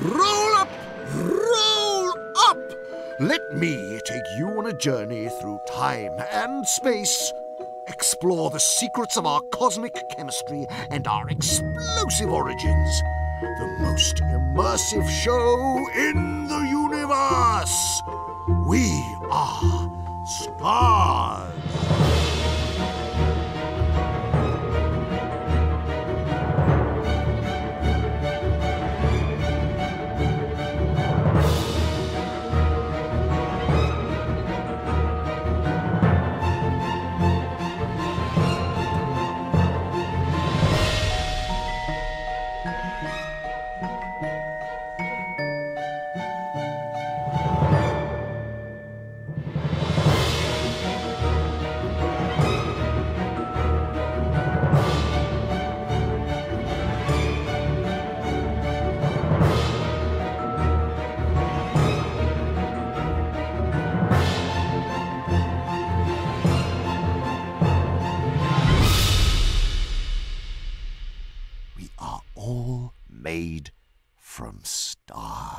Roll up! Roll up! Let me take you on a journey through time and space. Explore the secrets of our cosmic chemistry and our explosive origins. The most immersive show in the universe. We are stars. All made from stars.